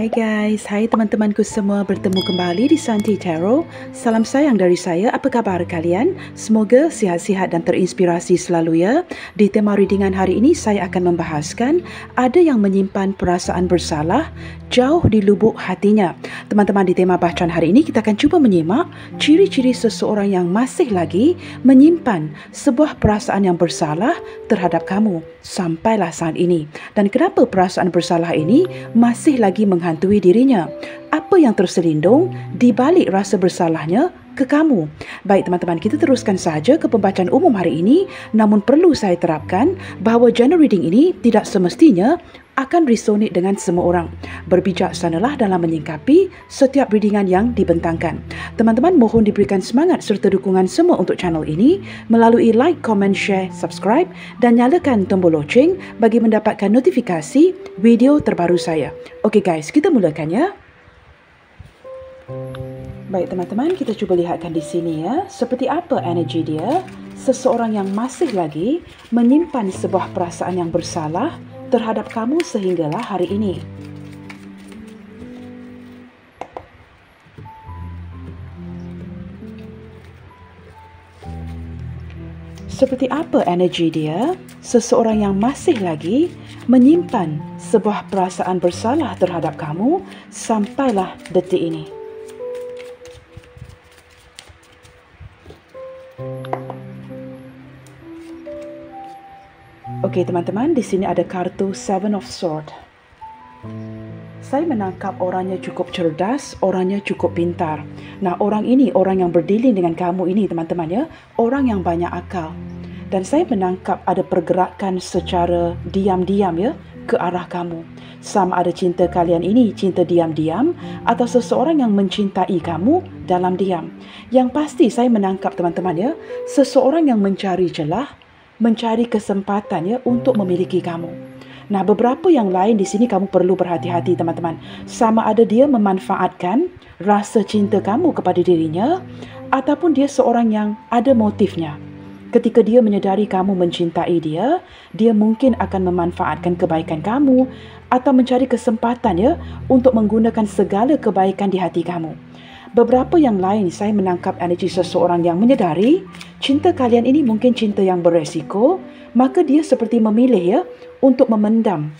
Hai guys, hai teman-temanku semua bertemu kembali di Santi Tarot. Salam sayang dari saya, apa khabar kalian? Semoga sihat-sihat dan terinspirasi selalu ya. Di tema readingan hari ini saya akan membahaskan ada yang menyimpan perasaan bersalah jauh di lubuk hatinya. Teman-teman di tema bacaan hari ini kita akan cuba menyimak ciri-ciri seseorang yang masih lagi menyimpan sebuah perasaan yang bersalah terhadap kamu sampailah saat ini. Dan kenapa perasaan bersalah ini masih lagi meng menghantui dirinya. Apa yang terselindung di balik rasa bersalahnya ke kamu? Baik teman-teman, kita teruskan saja ke pembacaan umum hari ini. Namun perlu saya terapkan bahawa general reading ini tidak semestinya akan resonate dengan semua orang. Berbijaksanalah dalam menyingkapi setiap readingan yang dibentangkan. Teman-teman mohon diberikan semangat serta dukungan semua untuk channel ini melalui like, comment, share, subscribe dan nyalakan tombol loceng bagi mendapatkan notifikasi video terbaru saya. Okey guys, kita mulakan ya. Baik teman-teman, kita cuba lihatkan di sini ya. Seperti apa energi dia? Seseorang yang masih lagi menyimpan sebuah perasaan yang bersalah terhadap kamu sehinggalah hari ini. Seperti apa energi dia? Seseorang yang masih lagi menyimpan sebuah perasaan bersalah terhadap kamu sampailah detik ini. Okey teman-teman, di sini ada kartu Seven of Swords. Saya menangkap orangnya cukup cerdas, orangnya cukup pintar. Nah, orang ini orang yang berdiling dengan kamu ini teman-teman ya, orang yang banyak akal. Dan saya menangkap ada pergerakan secara diam-diam ya ke arah kamu. Sama ada cinta kalian ini cinta diam-diam atau seseorang yang mencintai kamu dalam diam. Yang pasti saya menangkap teman-teman ya, seseorang yang mencari celah mencari kesempatan ya untuk memiliki kamu. Nah, beberapa yang lain di sini kamu perlu berhati-hati teman-teman. Sama ada dia memanfaatkan rasa cinta kamu kepada dirinya ataupun dia seorang yang ada motifnya. Ketika dia menyedari kamu mencintai dia, dia mungkin akan memanfaatkan kebaikan kamu atau mencari kesempatan ya untuk menggunakan segala kebaikan di hati kamu. Beberapa yang lain saya menangkap energi seseorang yang menyedari. Cinta kalian ini mungkin cinta yang beresiko, maka dia seperti memilih ya untuk memendam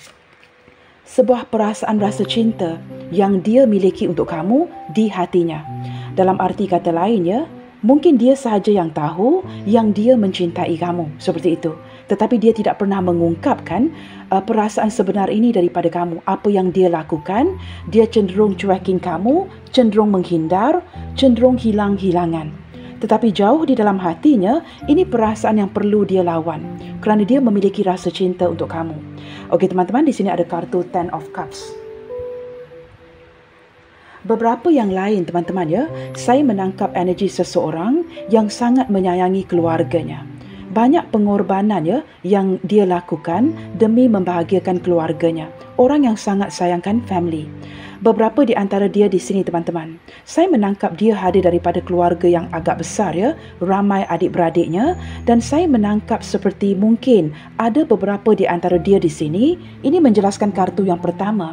sebuah perasaan rasa cinta yang dia miliki untuk kamu di hatinya. Dalam arti kata lain ya, mungkin dia sahaja yang tahu yang dia mencintai kamu. Seperti itu tetapi dia tidak pernah mengungkapkan uh, perasaan sebenar ini daripada kamu. Apa yang dia lakukan, dia cenderung cuekin kamu, cenderung menghindar, cenderung hilang-hilangan. Tetapi jauh di dalam hatinya, ini perasaan yang perlu dia lawan kerana dia memiliki rasa cinta untuk kamu. Okey teman-teman, di sini ada kartu Ten of Cups. Beberapa yang lain teman-teman ya, saya menangkap energi seseorang yang sangat menyayangi keluarganya banyak pengorbanan ya yang dia lakukan demi membahagiakan keluarganya. Orang yang sangat sayangkan family. Beberapa di antara dia di sini teman-teman. Saya menangkap dia hadir daripada keluarga yang agak besar ya, ramai adik-beradiknya dan saya menangkap seperti mungkin ada beberapa di antara dia di sini. Ini menjelaskan kartu yang pertama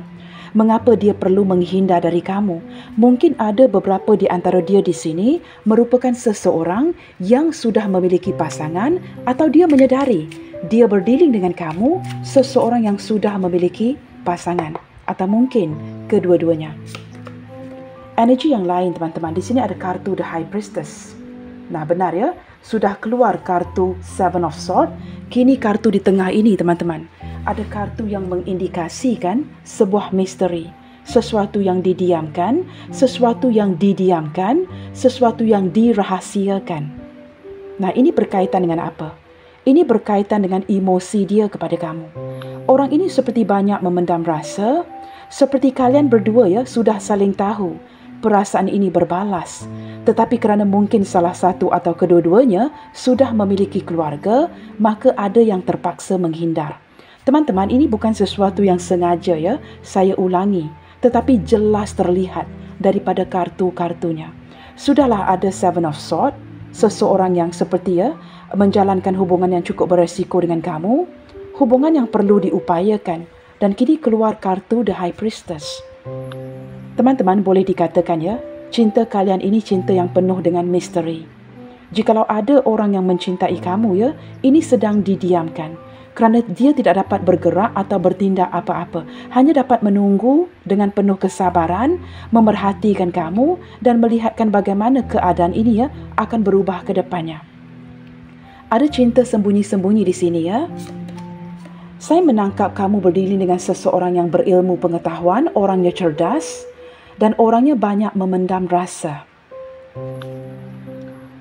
mengapa dia perlu menghindar dari kamu. Mungkin ada beberapa di antara dia di sini merupakan seseorang yang sudah memiliki pasangan atau dia menyedari dia berdiling dengan kamu seseorang yang sudah memiliki pasangan atau mungkin kedua-duanya. Energi yang lain teman-teman, di sini ada kartu The High Priestess. Nah benar ya, sudah keluar kartu Seven of Swords, kini kartu di tengah ini teman-teman ada kartu yang mengindikasikan sebuah misteri, sesuatu yang didiamkan, sesuatu yang didiamkan, sesuatu yang dirahasiakan. Nah, ini berkaitan dengan apa? Ini berkaitan dengan emosi dia kepada kamu. Orang ini seperti banyak memendam rasa, seperti kalian berdua ya sudah saling tahu perasaan ini berbalas. Tetapi kerana mungkin salah satu atau kedua-duanya sudah memiliki keluarga, maka ada yang terpaksa menghindar. Teman-teman, ini bukan sesuatu yang sengaja ya, saya ulangi. Tetapi jelas terlihat daripada kartu-kartunya. Sudahlah ada Seven of Swords, seseorang yang seperti ya, menjalankan hubungan yang cukup beresiko dengan kamu, hubungan yang perlu diupayakan, dan kini keluar kartu The High Priestess. Teman-teman boleh dikatakan ya, cinta kalian ini cinta yang penuh dengan misteri. Jikalau ada orang yang mencintai kamu ya, ini sedang didiamkan kerana dia tidak dapat bergerak atau bertindak apa-apa. Hanya dapat menunggu dengan penuh kesabaran, memerhatikan kamu dan melihatkan bagaimana keadaan ini ya akan berubah ke depannya. Ada cinta sembunyi-sembunyi di sini ya. Saya menangkap kamu berdiri dengan seseorang yang berilmu pengetahuan, orangnya cerdas, dan orangnya banyak memendam rasa.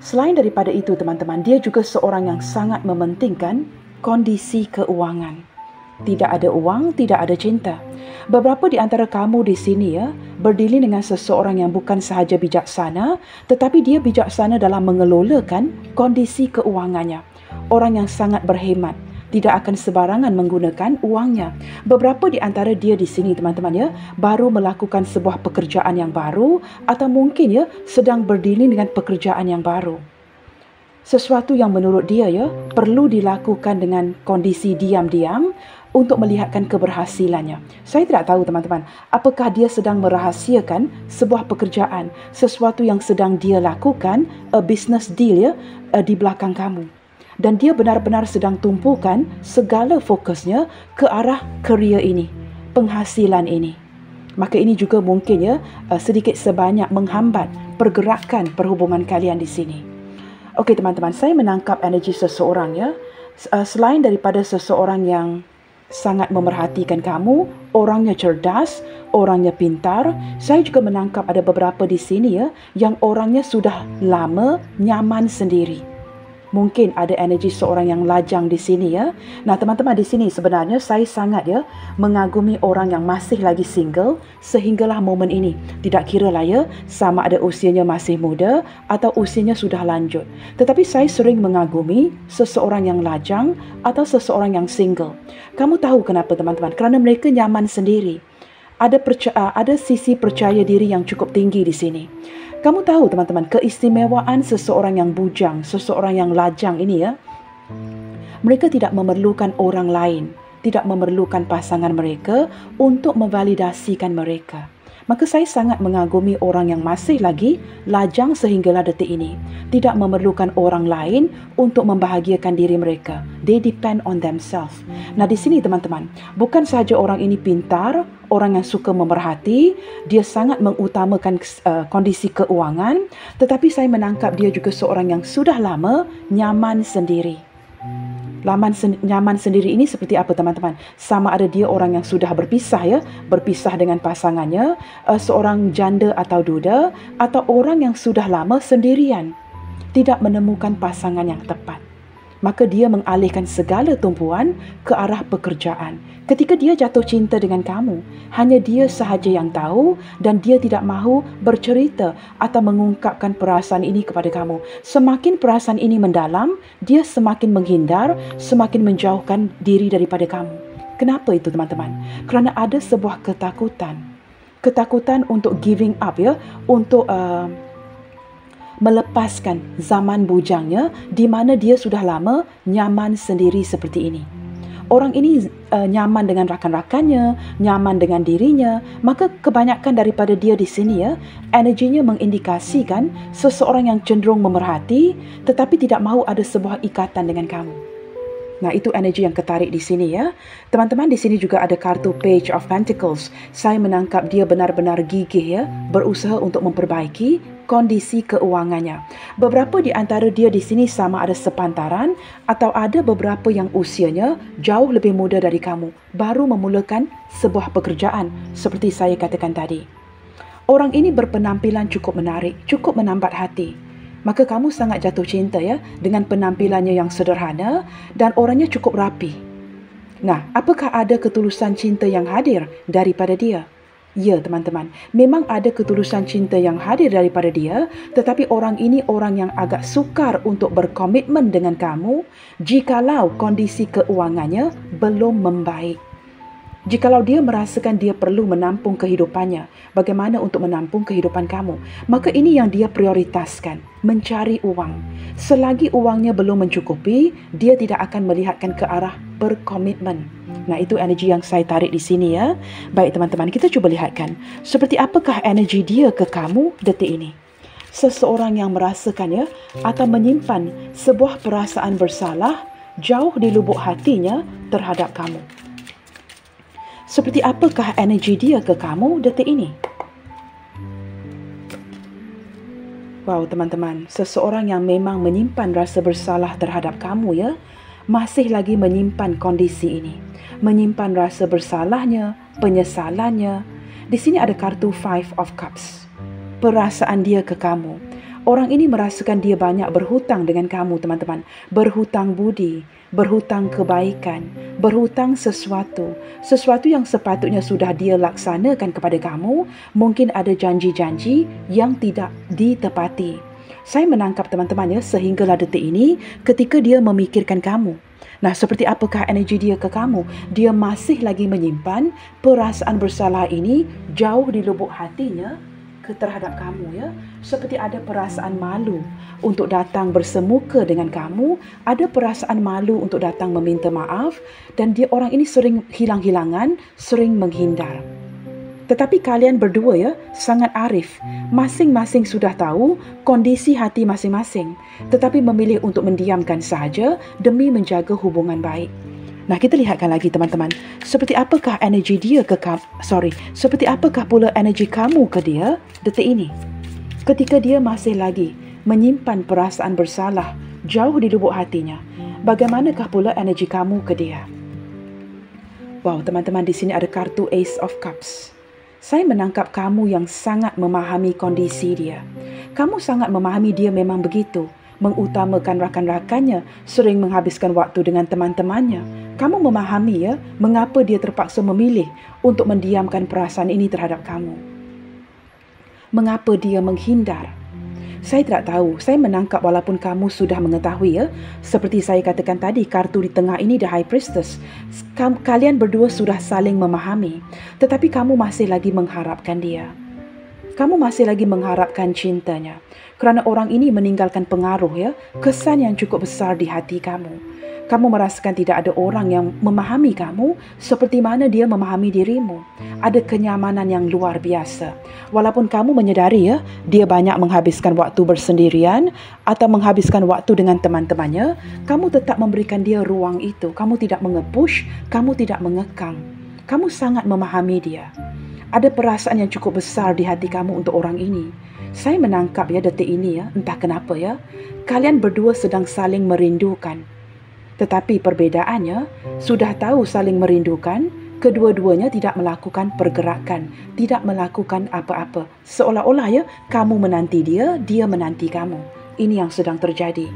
Selain daripada itu, teman-teman, dia juga seorang yang sangat mementingkan kondisi keuangan. Tidak ada uang, tidak ada cinta. Beberapa di antara kamu di sini ya, berdiri dengan seseorang yang bukan sahaja bijaksana, tetapi dia bijaksana dalam mengelolakan kondisi keuangannya. Orang yang sangat berhemat, tidak akan sebarangan menggunakan uangnya. Beberapa di antara dia di sini teman-teman ya baru melakukan sebuah pekerjaan yang baru atau mungkin ya sedang berdiri dengan pekerjaan yang baru. Sesuatu yang menurut dia ya perlu dilakukan dengan kondisi diam-diam untuk melihatkan keberhasilannya. Saya tidak tahu teman-teman, apakah dia sedang merahasiakan sebuah pekerjaan, sesuatu yang sedang dia lakukan, a business deal ya, di belakang kamu dan dia benar-benar sedang tumpukan segala fokusnya ke arah kerja ini, penghasilan ini. Maka ini juga mungkin ya uh, sedikit sebanyak menghambat pergerakan perhubungan kalian di sini. Okey teman-teman, saya menangkap energi seseorang ya. Uh, selain daripada seseorang yang sangat memerhatikan kamu, orangnya cerdas, orangnya pintar, saya juga menangkap ada beberapa di sini ya yang orangnya sudah lama nyaman sendiri mungkin ada energi seorang yang lajang di sini ya. Nah, teman-teman di sini sebenarnya saya sangat ya mengagumi orang yang masih lagi single sehinggalah momen ini. Tidak kira lah ya sama ada usianya masih muda atau usianya sudah lanjut. Tetapi saya sering mengagumi seseorang yang lajang atau seseorang yang single. Kamu tahu kenapa teman-teman? Kerana mereka nyaman sendiri. Ada percaya, ada sisi percaya diri yang cukup tinggi di sini. Kamu tahu teman-teman keistimewaan seseorang yang bujang, seseorang yang lajang ini ya. Mereka tidak memerlukan orang lain, tidak memerlukan pasangan mereka untuk memvalidasikan mereka. Maka saya sangat mengagumi orang yang masih lagi lajang sehinggalah detik ini. Tidak memerlukan orang lain untuk membahagiakan diri mereka. They depend on themselves. Nah di sini teman-teman, bukan sahaja orang ini pintar, orang yang suka memerhati, dia sangat mengutamakan uh, kondisi keuangan, tetapi saya menangkap dia juga seorang yang sudah lama nyaman sendiri laman sen- nyaman sendiri ini seperti apa teman-teman? Sama ada dia orang yang sudah berpisah ya, berpisah dengan pasangannya, uh, seorang janda atau duda atau orang yang sudah lama sendirian, tidak menemukan pasangan yang tepat maka dia mengalihkan segala tumpuan ke arah pekerjaan. Ketika dia jatuh cinta dengan kamu, hanya dia sahaja yang tahu dan dia tidak mahu bercerita atau mengungkapkan perasaan ini kepada kamu. Semakin perasaan ini mendalam, dia semakin menghindar, semakin menjauhkan diri daripada kamu. Kenapa itu teman-teman? Kerana ada sebuah ketakutan. Ketakutan untuk giving up ya, untuk uh, melepaskan zaman bujangnya di mana dia sudah lama nyaman sendiri seperti ini. Orang ini uh, nyaman dengan rakan-rakannya, nyaman dengan dirinya, maka kebanyakan daripada dia di sini ya, energinya mengindikasikan seseorang yang cenderung memerhati tetapi tidak mahu ada sebuah ikatan dengan kamu. Nah, itu energi yang ketarik di sini ya. Teman-teman di sini juga ada kartu Page of Pentacles. Saya menangkap dia benar-benar gigih ya, berusaha untuk memperbaiki kondisi keuangannya. Beberapa di antara dia di sini sama ada sepantaran atau ada beberapa yang usianya jauh lebih muda dari kamu, baru memulakan sebuah pekerjaan seperti saya katakan tadi. Orang ini berpenampilan cukup menarik, cukup menambat hati maka kamu sangat jatuh cinta ya dengan penampilannya yang sederhana dan orangnya cukup rapi. Nah, apakah ada ketulusan cinta yang hadir daripada dia? Ya, teman-teman, memang ada ketulusan cinta yang hadir daripada dia, tetapi orang ini orang yang agak sukar untuk berkomitmen dengan kamu jikalau kondisi keuangannya belum membaik. Jikalau dia merasakan dia perlu menampung kehidupannya, bagaimana untuk menampung kehidupan kamu? Maka ini yang dia prioritaskan, mencari uang. Selagi uangnya belum mencukupi, dia tidak akan melihatkan ke arah berkomitmen. Nah, itu energi yang saya tarik di sini ya. Baik teman-teman, kita cuba lihatkan. Seperti apakah energi dia ke kamu detik ini? Seseorang yang merasakannya akan menyimpan sebuah perasaan bersalah jauh di lubuk hatinya terhadap kamu. Seperti apakah energi dia ke kamu detik ini? Wow, teman-teman, seseorang yang memang menyimpan rasa bersalah terhadap kamu ya, masih lagi menyimpan kondisi ini. Menyimpan rasa bersalahnya, penyesalannya. Di sini ada kartu Five of Cups. Perasaan dia ke kamu. Orang ini merasakan dia banyak berhutang dengan kamu, teman-teman. Berhutang budi, berhutang kebaikan, berhutang sesuatu, sesuatu yang sepatutnya sudah dia laksanakan kepada kamu, mungkin ada janji-janji yang tidak ditepati. Saya menangkap teman-temannya sehinggalah detik ini ketika dia memikirkan kamu. Nah, seperti apakah energi dia ke kamu? Dia masih lagi menyimpan perasaan bersalah ini jauh di lubuk hatinya ke terhadap kamu ya. Seperti ada perasaan malu untuk datang bersemuka dengan kamu ada perasaan malu untuk datang meminta maaf dan dia orang ini sering hilang-hilangan sering menghindar. Tetapi kalian berdua ya sangat arif. Masing-masing sudah tahu kondisi hati masing-masing tetapi memilih untuk mendiamkan saja demi menjaga hubungan baik Nah, kita lihatkan lagi teman-teman. Seperti apakah energi dia ke kamu? Sorry, seperti apakah pula energi kamu ke dia detik ini? Ketika dia masih lagi menyimpan perasaan bersalah jauh di lubuk hatinya, bagaimanakah pula energi kamu ke dia? Wow, teman-teman, di sini ada kartu Ace of Cups. Saya menangkap kamu yang sangat memahami kondisi dia. Kamu sangat memahami dia memang begitu mengutamakan rakan-rakannya, sering menghabiskan waktu dengan teman-temannya. Kamu memahami ya, mengapa dia terpaksa memilih untuk mendiamkan perasaan ini terhadap kamu. Mengapa dia menghindar? Saya tidak tahu. Saya menangkap walaupun kamu sudah mengetahui ya. Seperti saya katakan tadi, kartu di tengah ini The High Priestess. Kalian berdua sudah saling memahami. Tetapi kamu masih lagi mengharapkan dia. Kamu masih lagi mengharapkan cintanya kerana orang ini meninggalkan pengaruh ya, kesan yang cukup besar di hati kamu. Kamu merasakan tidak ada orang yang memahami kamu seperti mana dia memahami dirimu. Ada kenyamanan yang luar biasa. Walaupun kamu menyedari ya, dia banyak menghabiskan waktu bersendirian atau menghabiskan waktu dengan teman-temannya, kamu tetap memberikan dia ruang itu. Kamu tidak mengepush, kamu tidak mengekang. Kamu sangat memahami dia. Ada perasaan yang cukup besar di hati kamu untuk orang ini. Saya menangkap ya detik ini ya, entah kenapa ya. Kalian berdua sedang saling merindukan. Tetapi perbedaannya, sudah tahu saling merindukan, kedua-duanya tidak melakukan pergerakan, tidak melakukan apa-apa. Seolah-olah ya, kamu menanti dia, dia menanti kamu. Ini yang sedang terjadi.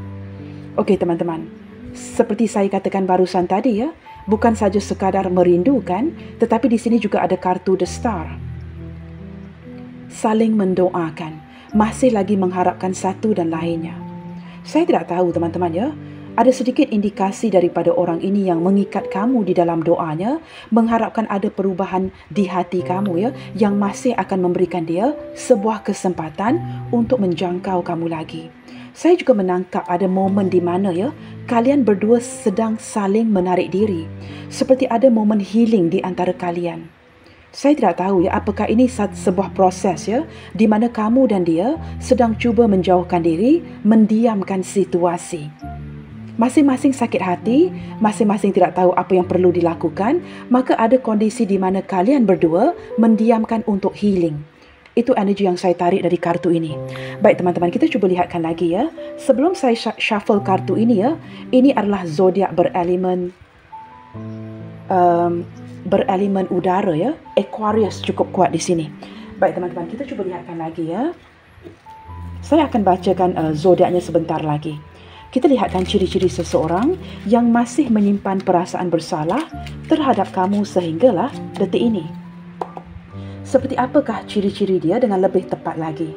Okey teman-teman, seperti saya katakan barusan tadi ya, bukan saja sekadar merindukan, tetapi di sini juga ada kartu The Star. Saling mendoakan masih lagi mengharapkan satu dan lainnya. Saya tidak tahu teman-teman ya, ada sedikit indikasi daripada orang ini yang mengikat kamu di dalam doanya, mengharapkan ada perubahan di hati kamu ya, yang masih akan memberikan dia sebuah kesempatan untuk menjangkau kamu lagi. Saya juga menangkap ada momen di mana ya, kalian berdua sedang saling menarik diri. Seperti ada momen healing di antara kalian. Saya tidak tahu ya apakah ini sebuah proses ya di mana kamu dan dia sedang cuba menjauhkan diri, mendiamkan situasi. Masing-masing sakit hati, masing-masing tidak tahu apa yang perlu dilakukan, maka ada kondisi di mana kalian berdua mendiamkan untuk healing. Itu energi yang saya tarik dari kartu ini. Baik teman-teman, kita cuba lihatkan lagi ya. Sebelum saya shuffle kartu ini ya, ini adalah zodiak berelemen um, berelemen udara ya. Aquarius cukup kuat di sini. Baik teman-teman, kita cuba lihatkan lagi ya. Saya akan bacakan uh, zodiaknya sebentar lagi. Kita lihatkan ciri-ciri seseorang yang masih menyimpan perasaan bersalah terhadap kamu sehinggalah detik ini. Seperti apakah ciri-ciri dia dengan lebih tepat lagi?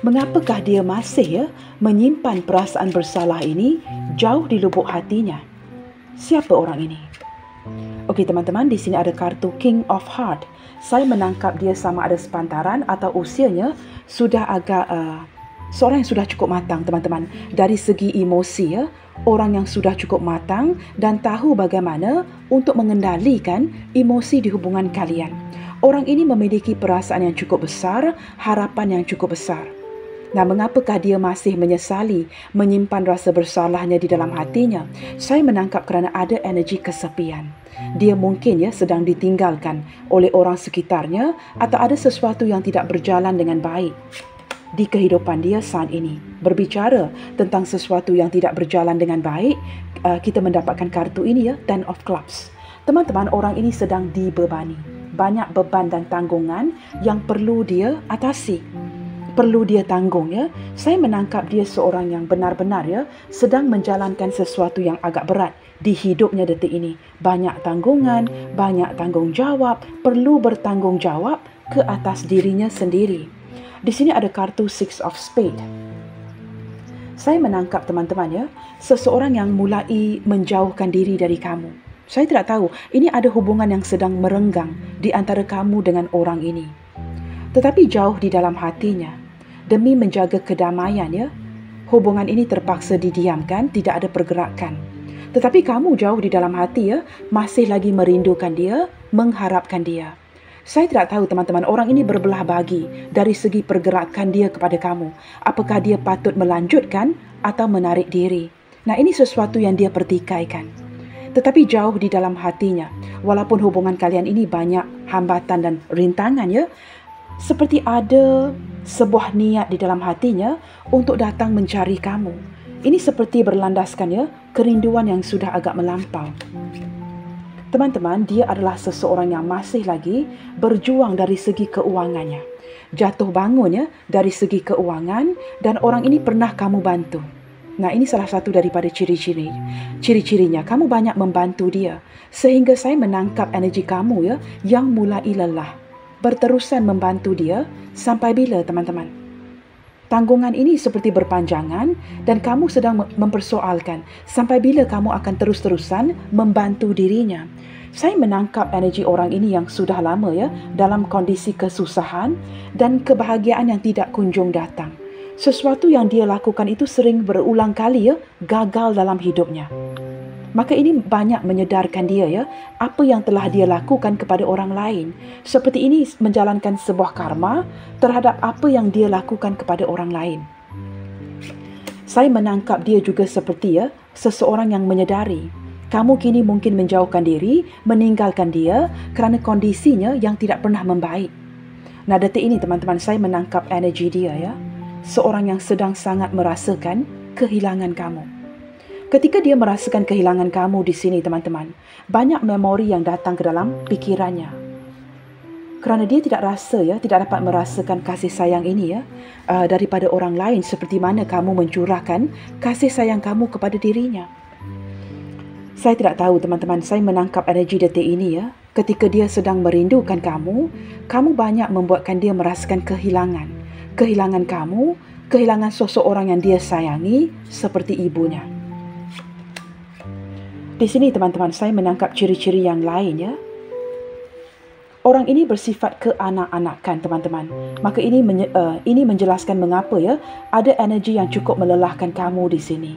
Mengapakah dia masih ya menyimpan perasaan bersalah ini jauh di lubuk hatinya? Siapa orang ini? Okey teman-teman, di sini ada kartu King of Heart. Saya menangkap dia sama ada sepantaran atau usianya sudah agak uh, seorang yang sudah cukup matang teman-teman dari segi emosi ya orang yang sudah cukup matang dan tahu bagaimana untuk mengendalikan emosi di hubungan kalian orang ini memiliki perasaan yang cukup besar harapan yang cukup besar Nah, mengapakah dia masih menyesali menyimpan rasa bersalahnya di dalam hatinya? Saya menangkap kerana ada energi kesepian. Dia mungkin ya sedang ditinggalkan oleh orang sekitarnya atau ada sesuatu yang tidak berjalan dengan baik di kehidupan dia saat ini. Berbicara tentang sesuatu yang tidak berjalan dengan baik, uh, kita mendapatkan kartu ini ya, Ten of Clubs. Teman-teman, orang ini sedang dibebani. Banyak beban dan tanggungan yang perlu dia atasi perlu dia tanggung ya. Saya menangkap dia seorang yang benar-benar ya sedang menjalankan sesuatu yang agak berat di hidupnya detik ini. Banyak tanggungan, banyak tanggungjawab, perlu bertanggungjawab ke atas dirinya sendiri. Di sini ada kartu Six of Spade. Saya menangkap teman-teman ya, seseorang yang mulai menjauhkan diri dari kamu. Saya tidak tahu, ini ada hubungan yang sedang merenggang di antara kamu dengan orang ini. Tetapi jauh di dalam hatinya, demi menjaga kedamaian ya. Hubungan ini terpaksa didiamkan, tidak ada pergerakan. Tetapi kamu jauh di dalam hati ya, masih lagi merindukan dia, mengharapkan dia. Saya tidak tahu teman-teman, orang ini berbelah bagi dari segi pergerakan dia kepada kamu. Apakah dia patut melanjutkan atau menarik diri? Nah, ini sesuatu yang dia pertikaikan. Tetapi jauh di dalam hatinya, walaupun hubungan kalian ini banyak hambatan dan rintangan ya, seperti ada sebuah niat di dalam hatinya untuk datang mencari kamu. Ini seperti berlandaskan ya, kerinduan yang sudah agak melampau. Teman-teman, dia adalah seseorang yang masih lagi berjuang dari segi keuangannya. Jatuh bangun ya dari segi keuangan dan orang ini pernah kamu bantu. Nah, ini salah satu daripada ciri-ciri. Ciri-cirinya, kamu banyak membantu dia. Sehingga saya menangkap energi kamu ya yang mulai lelah berterusan membantu dia sampai bila teman-teman? Tanggungan ini seperti berpanjangan dan kamu sedang mempersoalkan sampai bila kamu akan terus-terusan membantu dirinya. Saya menangkap energi orang ini yang sudah lama ya dalam kondisi kesusahan dan kebahagiaan yang tidak kunjung datang. Sesuatu yang dia lakukan itu sering berulang kali ya gagal dalam hidupnya maka ini banyak menyedarkan dia ya. Apa yang telah dia lakukan kepada orang lain. Seperti ini menjalankan sebuah karma terhadap apa yang dia lakukan kepada orang lain. Saya menangkap dia juga seperti ya seseorang yang menyedari. Kamu kini mungkin menjauhkan diri meninggalkan dia kerana kondisinya yang tidak pernah membaik. Nah detik ini teman-teman saya menangkap energi dia ya. Seorang yang sedang sangat merasakan kehilangan kamu Ketika dia merasakan kehilangan kamu di sini, teman-teman, banyak memori yang datang ke dalam pikirannya. Kerana dia tidak rasa ya, tidak dapat merasakan kasih sayang ini ya uh, daripada orang lain seperti mana kamu mencurahkan kasih sayang kamu kepada dirinya. Saya tidak tahu teman-teman, saya menangkap energi detik ini ya. Ketika dia sedang merindukan kamu, kamu banyak membuatkan dia merasakan kehilangan. Kehilangan kamu, kehilangan sosok orang yang dia sayangi seperti ibunya. Di sini teman-teman saya menangkap ciri-ciri yang lain ya. Orang ini bersifat keanak-anakan teman-teman. Maka ini menye- uh, ini menjelaskan mengapa ya ada energi yang cukup melelahkan kamu di sini.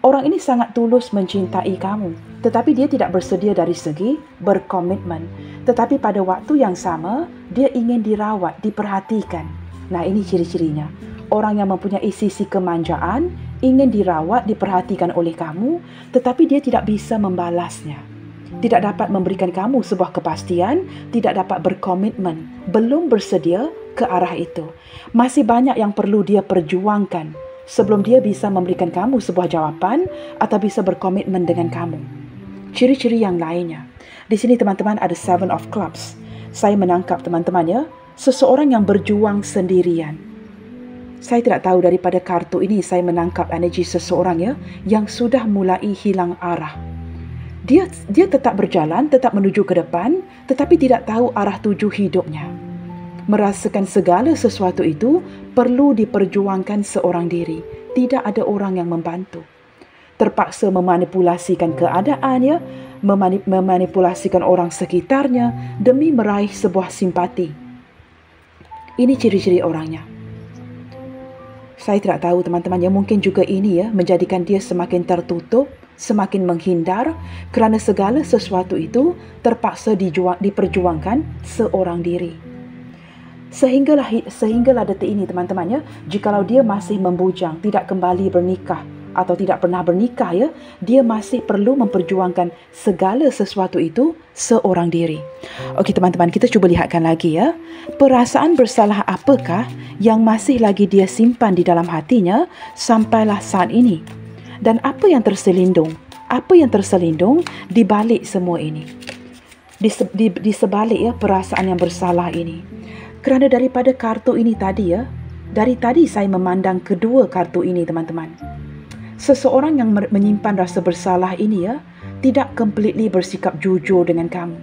Orang ini sangat tulus mencintai kamu, tetapi dia tidak bersedia dari segi berkomitmen. Tetapi pada waktu yang sama, dia ingin dirawat, diperhatikan. Nah, ini ciri-cirinya. Orang yang mempunyai sisi kemanjaan, ingin dirawat, diperhatikan oleh kamu, tetapi dia tidak bisa membalasnya. Tidak dapat memberikan kamu sebuah kepastian, tidak dapat berkomitmen, belum bersedia ke arah itu. Masih banyak yang perlu dia perjuangkan sebelum dia bisa memberikan kamu sebuah jawaban atau bisa berkomitmen dengan kamu. Ciri-ciri yang lainnya. Di sini teman-teman ada Seven of Clubs. Saya menangkap teman-teman ya, seseorang yang berjuang sendirian saya tidak tahu daripada kartu ini saya menangkap energi seseorang ya yang sudah mulai hilang arah. Dia dia tetap berjalan, tetap menuju ke depan, tetapi tidak tahu arah tuju hidupnya. Merasakan segala sesuatu itu perlu diperjuangkan seorang diri. Tidak ada orang yang membantu. Terpaksa memanipulasikan keadaan ya, memanipulasikan orang sekitarnya demi meraih sebuah simpati. Ini ciri-ciri orangnya Saya tidak tahu teman-teman ya mungkin juga ini ya menjadikan dia semakin tertutup, semakin menghindar kerana segala sesuatu itu terpaksa dijuang, diperjuangkan seorang diri. Sehinggalah sehinggalah detik ini teman-teman ya, jikalau dia masih membujang, tidak kembali bernikah atau tidak pernah bernikah ya, dia masih perlu memperjuangkan segala sesuatu itu seorang diri. Okey teman-teman, kita cuba lihatkan lagi ya. Perasaan bersalah apakah yang masih lagi dia simpan di dalam hatinya sampailah saat ini? Dan apa yang terselindung? Apa yang terselindung di balik semua ini? Di, di, di sebalik ya perasaan yang bersalah ini. Kerana daripada kartu ini tadi ya, dari tadi saya memandang kedua kartu ini teman-teman seseorang yang menyimpan rasa bersalah ini ya tidak completely bersikap jujur dengan kamu.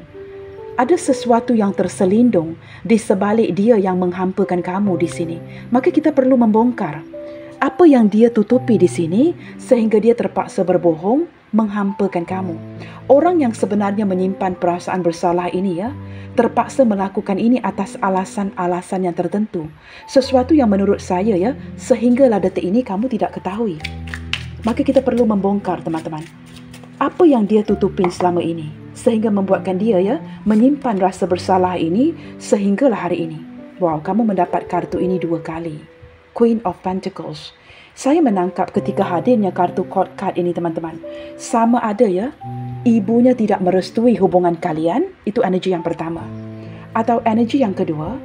Ada sesuatu yang terselindung di sebalik dia yang menghampakan kamu di sini. Maka kita perlu membongkar apa yang dia tutupi di sini sehingga dia terpaksa berbohong menghampakan kamu. Orang yang sebenarnya menyimpan perasaan bersalah ini ya terpaksa melakukan ini atas alasan-alasan yang tertentu. Sesuatu yang menurut saya ya sehinggalah detik ini kamu tidak ketahui maka kita perlu membongkar teman-teman. Apa yang dia tutupin selama ini sehingga membuatkan dia ya menyimpan rasa bersalah ini sehinggalah hari ini. Wow, kamu mendapat kartu ini dua kali. Queen of Pentacles. Saya menangkap ketika hadirnya kartu court card ini teman-teman. Sama ada ya, ibunya tidak merestui hubungan kalian, itu energi yang pertama. Atau energi yang kedua,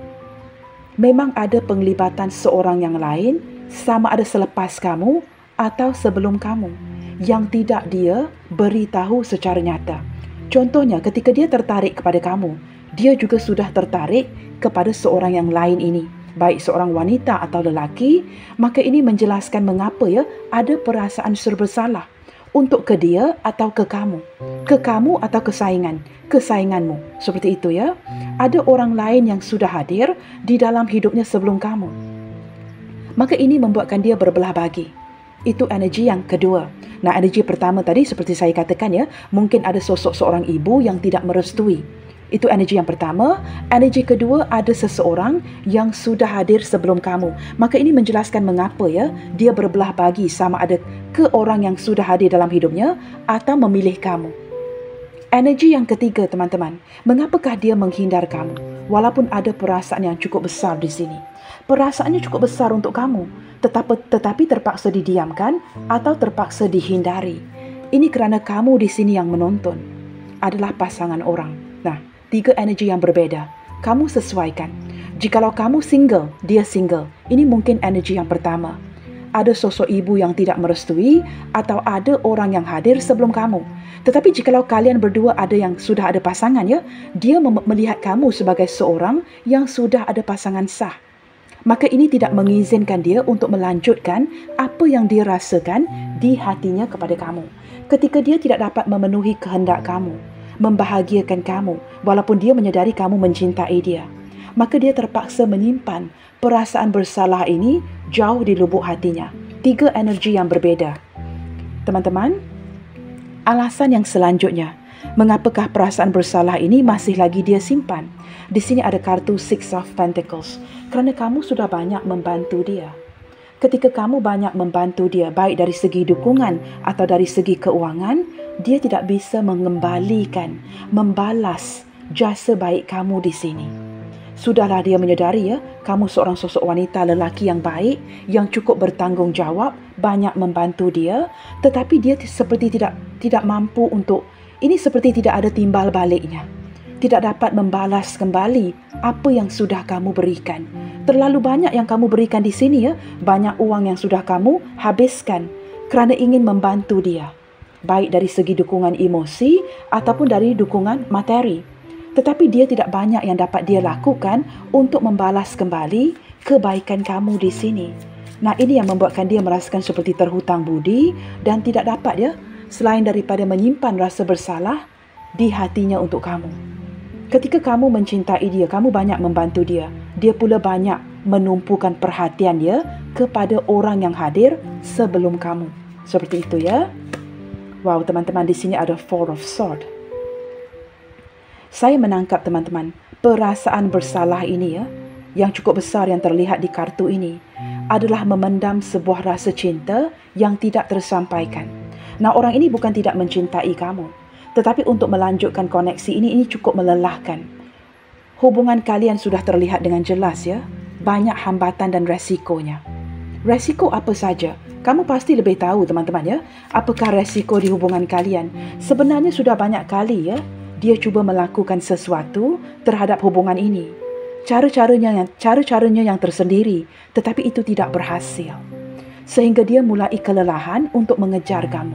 memang ada penglibatan seorang yang lain sama ada selepas kamu atau sebelum kamu yang tidak dia beritahu secara nyata. Contohnya ketika dia tertarik kepada kamu, dia juga sudah tertarik kepada seorang yang lain ini. Baik seorang wanita atau lelaki, maka ini menjelaskan mengapa ya ada perasaan serba salah untuk ke dia atau ke kamu. Ke kamu atau kesayangan, kesayanganmu. Seperti itu ya. Ada orang lain yang sudah hadir di dalam hidupnya sebelum kamu. Maka ini membuatkan dia berbelah bagi. Itu energi yang kedua. Nah, energi pertama tadi seperti saya katakan ya, mungkin ada sosok seorang ibu yang tidak merestui. Itu energi yang pertama. Energi kedua ada seseorang yang sudah hadir sebelum kamu. Maka ini menjelaskan mengapa ya dia berbelah bagi sama ada ke orang yang sudah hadir dalam hidupnya atau memilih kamu. Energi yang ketiga teman-teman, mengapakah dia menghindar kamu walaupun ada perasaan yang cukup besar di sini? Perasaannya cukup besar untuk kamu, tetapi, tetapi terpaksa didiamkan atau terpaksa dihindari. Ini kerana kamu di sini yang menonton adalah pasangan orang. Nah, tiga energi yang berbeda. Kamu sesuaikan. Jikalau kamu single, dia single. Ini mungkin energi yang pertama. Ada sosok ibu yang tidak merestui atau ada orang yang hadir sebelum kamu. Tetapi jikalau kalian berdua ada yang sudah ada pasangan ya, dia melihat kamu sebagai seorang yang sudah ada pasangan sah maka ini tidak mengizinkan dia untuk melanjutkan apa yang dia rasakan di hatinya kepada kamu. Ketika dia tidak dapat memenuhi kehendak kamu, membahagiakan kamu, walaupun dia menyedari kamu mencintai dia, maka dia terpaksa menyimpan perasaan bersalah ini jauh di lubuk hatinya. Tiga energi yang berbeda. Teman-teman, alasan yang selanjutnya, mengapakah perasaan bersalah ini masih lagi dia simpan? Di sini ada kartu Six of Pentacles. Kerana kamu sudah banyak membantu dia. Ketika kamu banyak membantu dia, baik dari segi dukungan atau dari segi keuangan, dia tidak bisa mengembalikan, membalas jasa baik kamu di sini. Sudahlah dia menyedari ya, kamu seorang sosok wanita lelaki yang baik, yang cukup bertanggungjawab, banyak membantu dia, tetapi dia seperti tidak tidak mampu untuk ini seperti tidak ada timbal baliknya tidak dapat membalas kembali apa yang sudah kamu berikan. Terlalu banyak yang kamu berikan di sini ya, banyak uang yang sudah kamu habiskan kerana ingin membantu dia. Baik dari segi dukungan emosi ataupun dari dukungan materi. Tetapi dia tidak banyak yang dapat dia lakukan untuk membalas kembali kebaikan kamu di sini. Nah ini yang membuatkan dia merasakan seperti terhutang budi dan tidak dapat ya selain daripada menyimpan rasa bersalah di hatinya untuk kamu. Ketika kamu mencintai dia, kamu banyak membantu dia. Dia pula banyak menumpukan perhatian dia kepada orang yang hadir sebelum kamu. Seperti itu ya. Wow, teman-teman di sini ada Four of Sword. Saya menangkap teman-teman, perasaan bersalah ini ya yang cukup besar yang terlihat di kartu ini adalah memendam sebuah rasa cinta yang tidak tersampaikan. Nah, orang ini bukan tidak mencintai kamu, tetapi untuk melanjutkan koneksi ini ini cukup melelahkan. Hubungan kalian sudah terlihat dengan jelas ya, banyak hambatan dan resikonya. Resiko apa saja? Kamu pasti lebih tahu teman-teman ya, apakah resiko di hubungan kalian. Sebenarnya sudah banyak kali ya, dia cuba melakukan sesuatu terhadap hubungan ini. Cara-caranya yang cara-caranya yang tersendiri tetapi itu tidak berhasil. Sehingga dia mulai kelelahan untuk mengejar kamu.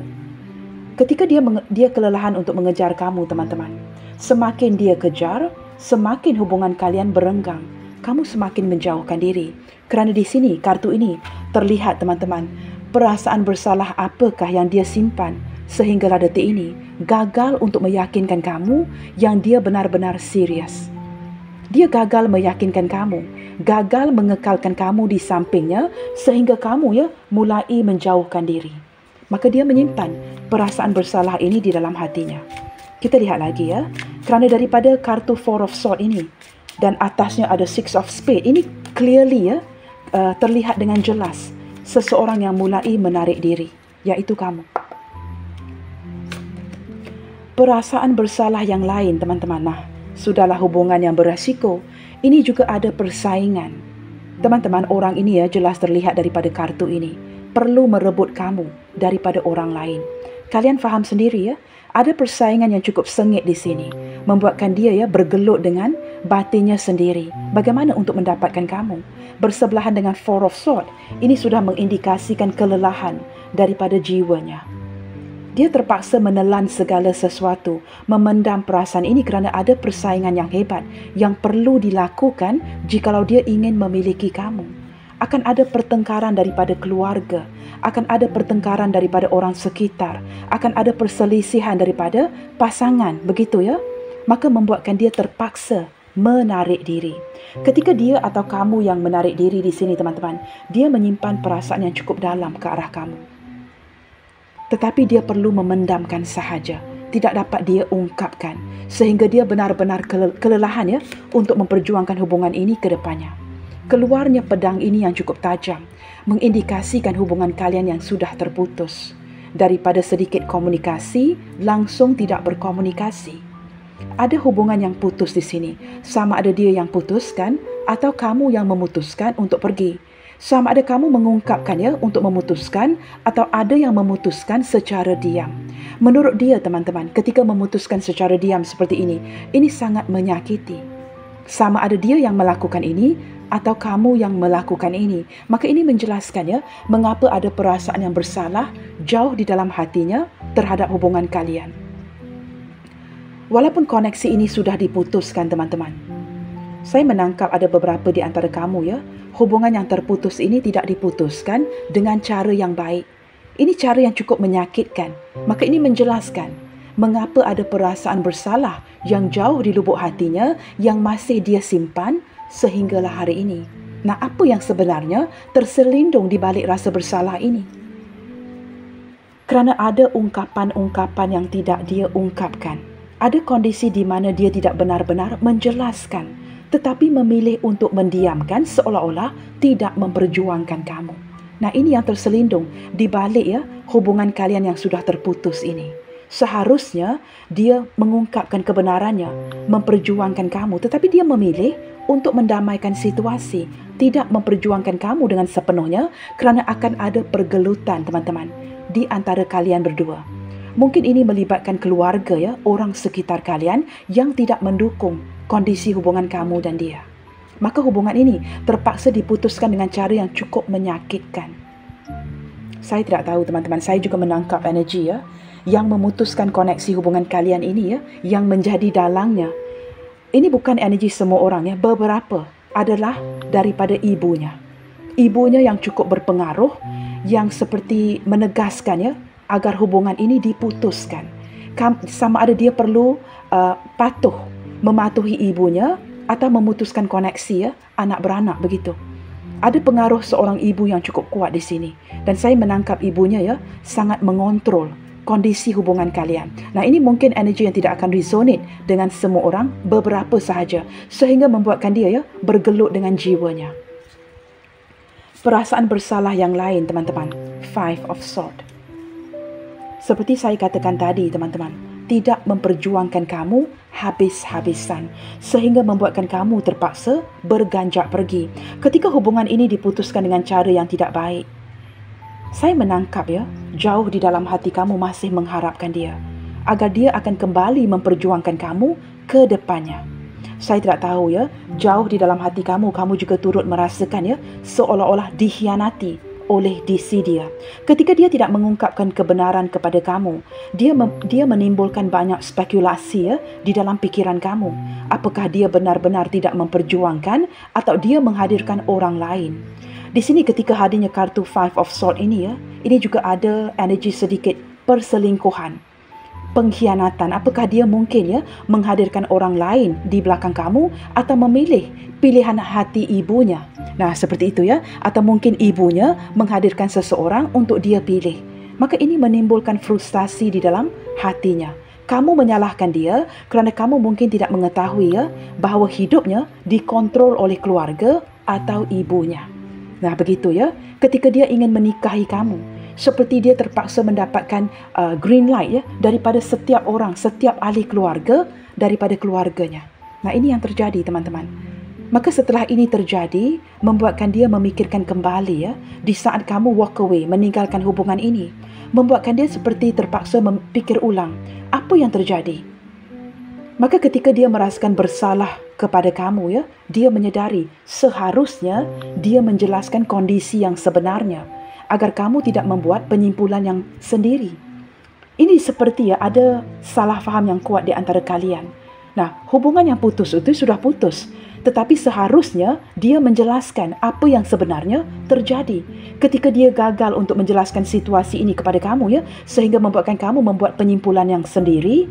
Ketika dia dia kelelahan untuk mengejar kamu teman-teman semakin dia kejar semakin hubungan kalian berenggang. Kamu semakin menjauhkan diri. Kerana di sini kartu ini terlihat teman-teman perasaan bersalah apakah yang dia simpan sehinggalah detik ini gagal untuk meyakinkan kamu yang dia benar-benar serius dia gagal meyakinkan kamu, gagal mengekalkan kamu di sampingnya sehingga kamu ya mulai menjauhkan diri. Maka dia menyimpan perasaan bersalah ini di dalam hatinya. Kita lihat lagi ya, kerana daripada kartu Four of Swords ini dan atasnya ada Six of Spades, ini clearly ya uh, terlihat dengan jelas seseorang yang mulai menarik diri, yaitu kamu. Perasaan bersalah yang lain, teman-teman. Nah, Sudahlah hubungan yang beresiko. Ini juga ada persaingan. Teman-teman, orang ini ya jelas terlihat daripada kartu ini. Perlu merebut kamu daripada orang lain. Kalian faham sendiri ya, ada persaingan yang cukup sengit di sini. Membuatkan dia ya bergelut dengan batinnya sendiri. Bagaimana untuk mendapatkan kamu? Bersebelahan dengan Four of Swords, ini sudah mengindikasikan kelelahan daripada jiwanya dia terpaksa menelan segala sesuatu, memendam perasaan ini kerana ada persaingan yang hebat yang perlu dilakukan jikalau dia ingin memiliki kamu. Akan ada pertengkaran daripada keluarga, akan ada pertengkaran daripada orang sekitar, akan ada perselisihan daripada pasangan, begitu ya? Maka membuatkan dia terpaksa menarik diri. Ketika dia atau kamu yang menarik diri di sini teman-teman, dia menyimpan perasaan yang cukup dalam ke arah kamu tetapi dia perlu memendamkan sahaja. Tidak dapat dia ungkapkan. Sehingga dia benar-benar kelelahan ya untuk memperjuangkan hubungan ini ke depannya. Keluarnya pedang ini yang cukup tajam mengindikasikan hubungan kalian yang sudah terputus. Daripada sedikit komunikasi langsung tidak berkomunikasi. Ada hubungan yang putus di sini. Sama ada dia yang putuskan atau kamu yang memutuskan untuk pergi sama ada kamu mengungkapkannya untuk memutuskan atau ada yang memutuskan secara diam. Menurut dia teman-teman, ketika memutuskan secara diam seperti ini, ini sangat menyakiti. Sama ada dia yang melakukan ini atau kamu yang melakukan ini. Maka ini menjelaskan ya, mengapa ada perasaan yang bersalah jauh di dalam hatinya terhadap hubungan kalian. Walaupun koneksi ini sudah diputuskan teman-teman, saya menangkap ada beberapa di antara kamu ya hubungan yang terputus ini tidak diputuskan dengan cara yang baik. Ini cara yang cukup menyakitkan. Maka ini menjelaskan mengapa ada perasaan bersalah yang jauh di lubuk hatinya yang masih dia simpan sehinggalah hari ini. Nah, apa yang sebenarnya terselindung di balik rasa bersalah ini? Kerana ada ungkapan-ungkapan yang tidak dia ungkapkan. Ada kondisi di mana dia tidak benar-benar menjelaskan tetapi memilih untuk mendiamkan seolah-olah tidak memperjuangkan kamu. Nah, ini yang terselindung di balik ya hubungan kalian yang sudah terputus ini. Seharusnya dia mengungkapkan kebenarannya, memperjuangkan kamu, tetapi dia memilih untuk mendamaikan situasi, tidak memperjuangkan kamu dengan sepenuhnya kerana akan ada pergelutan, teman-teman, di antara kalian berdua. Mungkin ini melibatkan keluarga ya, orang sekitar kalian yang tidak mendukung kondisi hubungan kamu dan dia. Maka hubungan ini terpaksa diputuskan dengan cara yang cukup menyakitkan. Saya tidak tahu teman-teman, saya juga menangkap energi ya yang memutuskan koneksi hubungan kalian ini ya yang menjadi dalangnya. Ini bukan energi semua orang ya, beberapa adalah daripada ibunya. Ibunya yang cukup berpengaruh yang seperti menegaskan ya agar hubungan ini diputuskan. Sama ada dia perlu uh, patuh mematuhi ibunya atau memutuskan koneksi ya anak beranak begitu. Ada pengaruh seorang ibu yang cukup kuat di sini dan saya menangkap ibunya ya sangat mengontrol kondisi hubungan kalian. Nah, ini mungkin energi yang tidak akan resonate dengan semua orang, beberapa sahaja sehingga membuatkan dia ya bergelut dengan jiwanya. Perasaan bersalah yang lain, teman-teman. Five of Swords. Seperti saya katakan tadi, teman-teman, tidak memperjuangkan kamu habis-habisan sehingga membuatkan kamu terpaksa berganjak pergi. Ketika hubungan ini diputuskan dengan cara yang tidak baik, saya menangkap ya, jauh di dalam hati kamu masih mengharapkan dia agar dia akan kembali memperjuangkan kamu ke depannya. Saya tidak tahu ya, jauh di dalam hati kamu kamu juga turut merasakan ya seolah-olah dikhianati oleh DC dia. Ketika dia tidak mengungkapkan kebenaran kepada kamu, dia mem- dia menimbulkan banyak spekulasi ya di dalam pikiran kamu. Apakah dia benar-benar tidak memperjuangkan atau dia menghadirkan orang lain? Di sini ketika hadirnya kartu Five of Swords ini ya, ini juga ada energi sedikit perselingkuhan pengkhianatan. Apakah dia mungkin ya menghadirkan orang lain di belakang kamu atau memilih pilihan hati ibunya? Nah seperti itu ya. Atau mungkin ibunya menghadirkan seseorang untuk dia pilih. Maka ini menimbulkan frustasi di dalam hatinya. Kamu menyalahkan dia kerana kamu mungkin tidak mengetahui ya bahawa hidupnya dikontrol oleh keluarga atau ibunya. Nah begitu ya. Ketika dia ingin menikahi kamu seperti dia terpaksa mendapatkan uh, green light ya daripada setiap orang, setiap ahli keluarga daripada keluarganya. Nah, ini yang terjadi teman-teman. Maka setelah ini terjadi, membuatkan dia memikirkan kembali ya di saat kamu walk away, meninggalkan hubungan ini, membuatkan dia seperti terpaksa memikir ulang apa yang terjadi. Maka ketika dia merasakan bersalah kepada kamu ya, dia menyedari seharusnya dia menjelaskan kondisi yang sebenarnya agar kamu tidak membuat penyimpulan yang sendiri. Ini seperti ya ada salah faham yang kuat di antara kalian. Nah, hubungan yang putus itu sudah putus, tetapi seharusnya dia menjelaskan apa yang sebenarnya terjadi. Ketika dia gagal untuk menjelaskan situasi ini kepada kamu ya, sehingga membuatkan kamu membuat penyimpulan yang sendiri,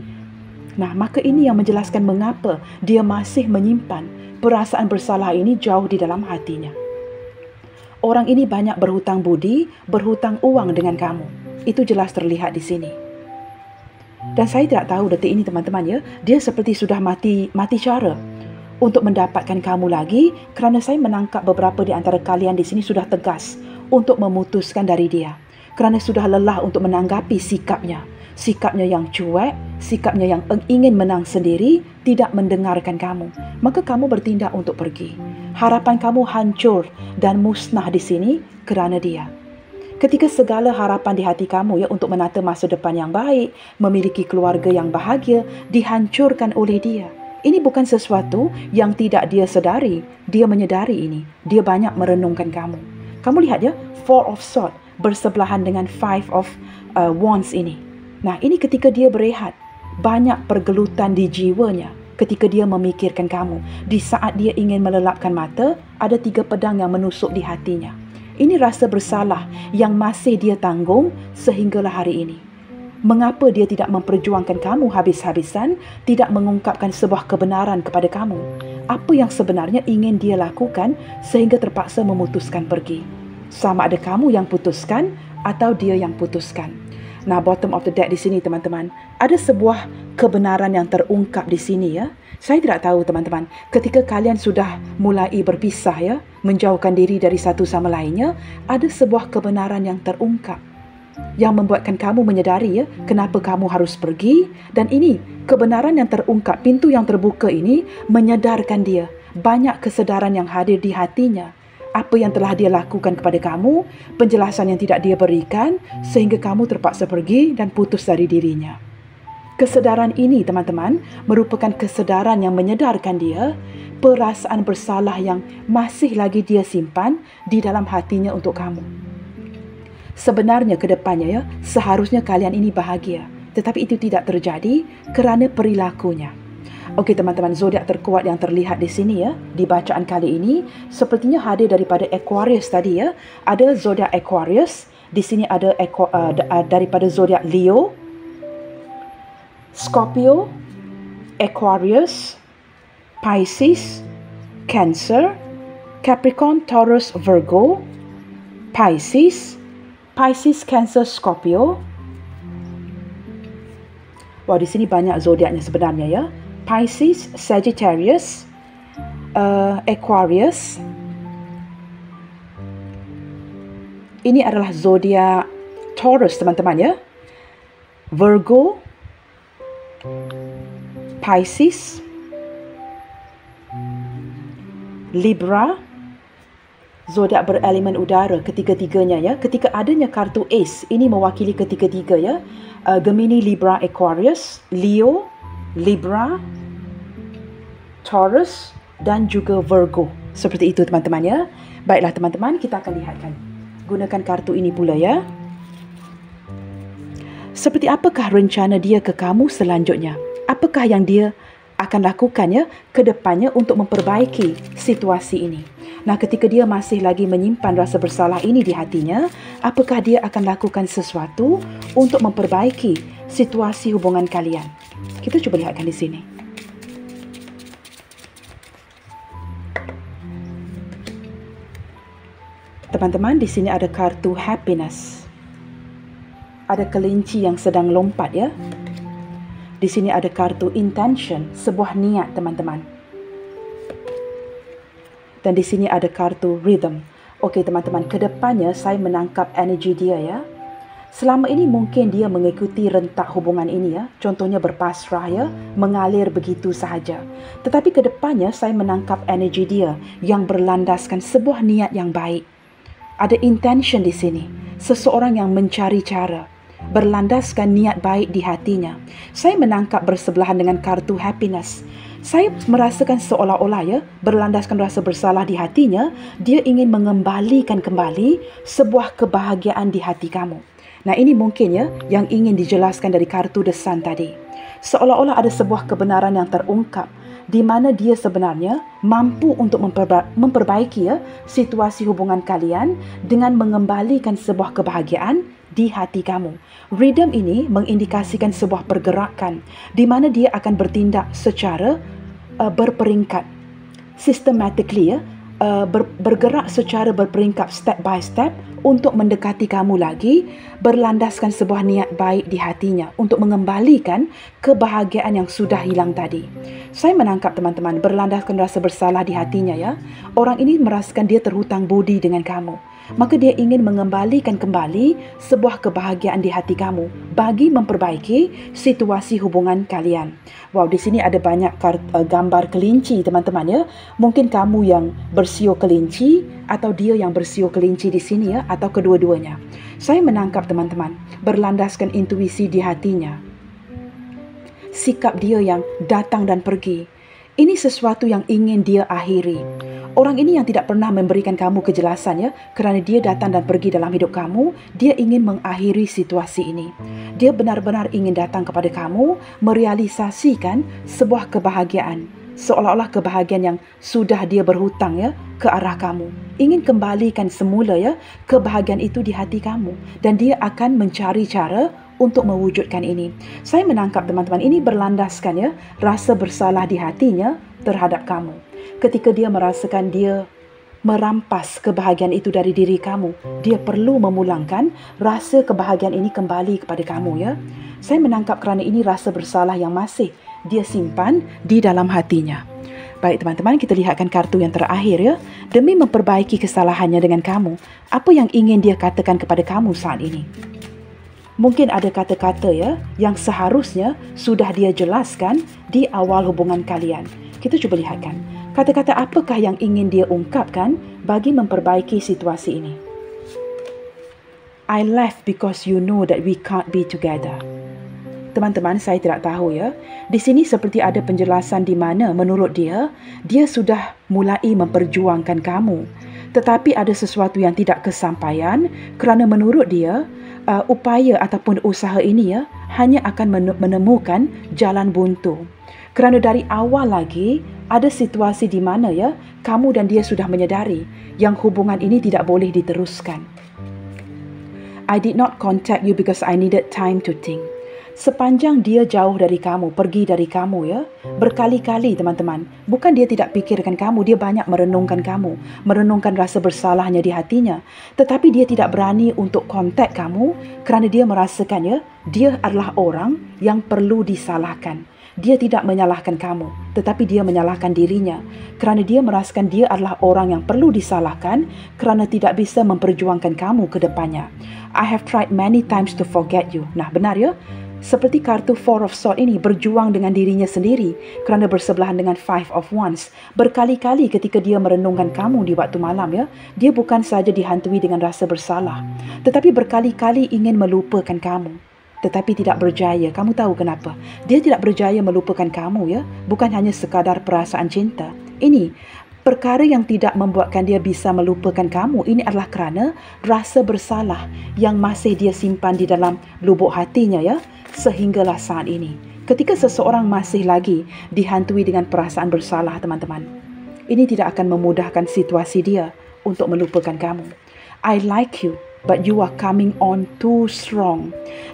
nah maka ini yang menjelaskan mengapa dia masih menyimpan perasaan bersalah ini jauh di dalam hatinya orang ini banyak berhutang budi, berhutang uang dengan kamu. Itu jelas terlihat di sini. Dan saya tidak tahu detik ini teman-teman ya, dia seperti sudah mati mati cara untuk mendapatkan kamu lagi kerana saya menangkap beberapa di antara kalian di sini sudah tegas untuk memutuskan dari dia. Kerana sudah lelah untuk menanggapi sikapnya. Sikapnya yang cuek, sikapnya yang ingin menang sendiri, tidak mendengarkan kamu. Maka kamu bertindak untuk pergi harapan kamu hancur dan musnah di sini kerana dia. Ketika segala harapan di hati kamu ya untuk menata masa depan yang baik, memiliki keluarga yang bahagia dihancurkan oleh dia. Ini bukan sesuatu yang tidak dia sedari. Dia menyedari ini. Dia banyak merenungkan kamu. Kamu lihat ya, Four of Swords bersebelahan dengan Five of uh, Wands ini. Nah, ini ketika dia berehat, banyak pergelutan di jiwanya ketika dia memikirkan kamu. Di saat dia ingin melelapkan mata, ada tiga pedang yang menusuk di hatinya. Ini rasa bersalah yang masih dia tanggung sehinggalah hari ini. Mengapa dia tidak memperjuangkan kamu habis-habisan, tidak mengungkapkan sebuah kebenaran kepada kamu? Apa yang sebenarnya ingin dia lakukan sehingga terpaksa memutuskan pergi? Sama ada kamu yang putuskan atau dia yang putuskan. Nah, bottom of the deck di sini teman-teman, ada sebuah kebenaran yang terungkap di sini ya. Saya tidak tahu teman-teman, ketika kalian sudah mulai berpisah ya, menjauhkan diri dari satu sama lainnya, ada sebuah kebenaran yang terungkap yang membuatkan kamu menyedari ya, kenapa kamu harus pergi. Dan ini kebenaran yang terungkap, pintu yang terbuka ini menyedarkan dia. Banyak kesedaran yang hadir di hatinya apa yang telah dia lakukan kepada kamu, penjelasan yang tidak dia berikan sehingga kamu terpaksa pergi dan putus dari dirinya. Kesedaran ini, teman-teman, merupakan kesedaran yang menyedarkan dia perasaan bersalah yang masih lagi dia simpan di dalam hatinya untuk kamu. Sebenarnya ke depannya ya, seharusnya kalian ini bahagia. Tetapi itu tidak terjadi kerana perilakunya. Okey teman-teman, zodiak terkuat yang terlihat di sini ya, di bacaan kali ini sepertinya hadir daripada Aquarius tadi ya. Ada zodiak Aquarius, di sini ada Aqu- uh, uh, daripada zodiak Leo, Scorpio, Aquarius, Pisces, Cancer, Capricorn, Taurus, Virgo, Pisces, Pisces, Cancer, Scorpio, Wah, di sini banyak zodiaknya sebenarnya ya. Pisces, Sagittarius, uh, Aquarius. Ini adalah zodiak Taurus teman-teman ya. Virgo, Pisces, Libra, zodiak berelemen udara ketiga-tiganya ya. Ketika adanya kartu Ace, ini mewakili ketiga-tiga ya. Uh, Gemini, Libra, Aquarius, Leo, Libra, Taurus dan juga Virgo. Seperti itu teman-teman ya. Baiklah teman-teman, kita akan lihatkan. Gunakan kartu ini pula ya. Seperti apakah rencana dia ke kamu selanjutnya? Apakah yang dia akan lakukan ya ke depannya untuk memperbaiki situasi ini? Nah, ketika dia masih lagi menyimpan rasa bersalah ini di hatinya, apakah dia akan lakukan sesuatu untuk memperbaiki situasi hubungan kalian? Kita cuba lihatkan di sini. Teman-teman, di sini ada kartu happiness ada kelinci yang sedang lompat ya. Di sini ada kartu intention, sebuah niat teman-teman. Dan di sini ada kartu rhythm. Okey teman-teman, kedepannya saya menangkap energi dia ya. Selama ini mungkin dia mengikuti rentak hubungan ini ya. Contohnya berpasrah ya, mengalir begitu sahaja. Tetapi kedepannya saya menangkap energi dia yang berlandaskan sebuah niat yang baik. Ada intention di sini. Seseorang yang mencari cara berlandaskan niat baik di hatinya. Saya menangkap bersebelahan dengan kartu happiness. Saya merasakan seolah-olah ya, berlandaskan rasa bersalah di hatinya, dia ingin mengembalikan kembali sebuah kebahagiaan di hati kamu. Nah ini mungkin ya yang ingin dijelaskan dari kartu desan tadi. Seolah-olah ada sebuah kebenaran yang terungkap di mana dia sebenarnya mampu untuk memperba- memperbaiki ya situasi hubungan kalian dengan mengembalikan sebuah kebahagiaan di hati kamu. Rhythm ini mengindikasikan sebuah pergerakan di mana dia akan bertindak secara uh, berperingkat. Systematically ya, uh, ber, bergerak secara berperingkat step by step untuk mendekati kamu lagi berlandaskan sebuah niat baik di hatinya untuk mengembalikan kebahagiaan yang sudah hilang tadi. Saya menangkap teman-teman berlandaskan rasa bersalah di hatinya ya. Orang ini merasakan dia terhutang budi dengan kamu maka dia ingin mengembalikan kembali sebuah kebahagiaan di hati kamu bagi memperbaiki situasi hubungan kalian. Wow, di sini ada banyak uh, gambar kelinci teman-teman ya. Mungkin kamu yang bersio kelinci atau dia yang bersio kelinci di sini ya atau kedua-duanya. Saya menangkap teman-teman berlandaskan intuisi di hatinya. Sikap dia yang datang dan pergi. Ini sesuatu yang ingin dia akhiri. Orang ini yang tidak pernah memberikan kamu kejelasan ya, kerana dia datang dan pergi dalam hidup kamu, dia ingin mengakhiri situasi ini. Dia benar-benar ingin datang kepada kamu, merealisasikan sebuah kebahagiaan. Seolah-olah kebahagiaan yang sudah dia berhutang ya ke arah kamu. Ingin kembalikan semula ya kebahagiaan itu di hati kamu. Dan dia akan mencari cara untuk mewujudkan ini. Saya menangkap teman-teman ini berlandaskan ya rasa bersalah di hatinya terhadap kamu ketika dia merasakan dia merampas kebahagiaan itu dari diri kamu, dia perlu memulangkan rasa kebahagiaan ini kembali kepada kamu ya. Saya menangkap kerana ini rasa bersalah yang masih dia simpan di dalam hatinya. Baik teman-teman, kita lihatkan kartu yang terakhir ya. Demi memperbaiki kesalahannya dengan kamu, apa yang ingin dia katakan kepada kamu saat ini? Mungkin ada kata-kata ya yang seharusnya sudah dia jelaskan di awal hubungan kalian. Kita cuba lihatkan. Kata-kata apakah yang ingin dia ungkapkan bagi memperbaiki situasi ini? I left because you know that we can't be together. Teman-teman, saya tidak tahu ya. Di sini seperti ada penjelasan di mana menurut dia, dia sudah mulai memperjuangkan kamu. Tetapi ada sesuatu yang tidak kesampaian kerana menurut dia, uh, upaya ataupun usaha ini ya hanya akan menemukan jalan buntu. Kerana dari awal lagi ada situasi di mana ya kamu dan dia sudah menyedari yang hubungan ini tidak boleh diteruskan. I did not contact you because I needed time to think. Sepanjang dia jauh dari kamu, pergi dari kamu ya, berkali-kali teman-teman, bukan dia tidak fikirkan kamu, dia banyak merenungkan kamu, merenungkan rasa bersalahnya di hatinya, tetapi dia tidak berani untuk kontak kamu kerana dia merasakan ya, dia adalah orang yang perlu disalahkan. Dia tidak menyalahkan kamu, tetapi dia menyalahkan dirinya kerana dia merasakan dia adalah orang yang perlu disalahkan kerana tidak bisa memperjuangkan kamu ke depannya. I have tried many times to forget you. Nah, benar ya? Seperti kartu Four of Swords ini berjuang dengan dirinya sendiri kerana bersebelahan dengan Five of Wands. Berkali-kali ketika dia merenungkan kamu di waktu malam ya, dia bukan saja dihantui dengan rasa bersalah, tetapi berkali-kali ingin melupakan kamu tetapi tidak berjaya. Kamu tahu kenapa? Dia tidak berjaya melupakan kamu ya, bukan hanya sekadar perasaan cinta. Ini perkara yang tidak membuatkan dia bisa melupakan kamu. Ini adalah kerana rasa bersalah yang masih dia simpan di dalam lubuk hatinya ya, sehinggalah saat ini. Ketika seseorang masih lagi dihantui dengan perasaan bersalah, teman-teman, ini tidak akan memudahkan situasi dia untuk melupakan kamu. I like you, but you are coming on too strong.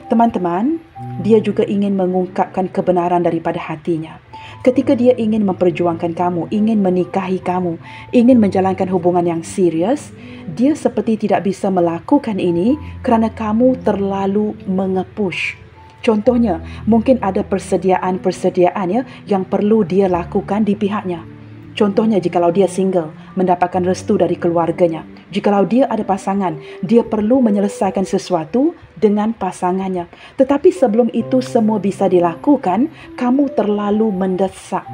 Teman-teman, dia juga ingin mengungkapkan kebenaran daripada hatinya. Ketika dia ingin memperjuangkan kamu, ingin menikahi kamu, ingin menjalankan hubungan yang serius, dia seperti tidak bisa melakukan ini kerana kamu terlalu mengepush. Contohnya, mungkin ada persediaan-persediaan ya yang perlu dia lakukan di pihaknya. Contohnya jikalau dia single, mendapatkan restu dari keluarganya. Jikalau dia ada pasangan, dia perlu menyelesaikan sesuatu dengan pasangannya. Tetapi sebelum itu semua bisa dilakukan, kamu terlalu mendesak.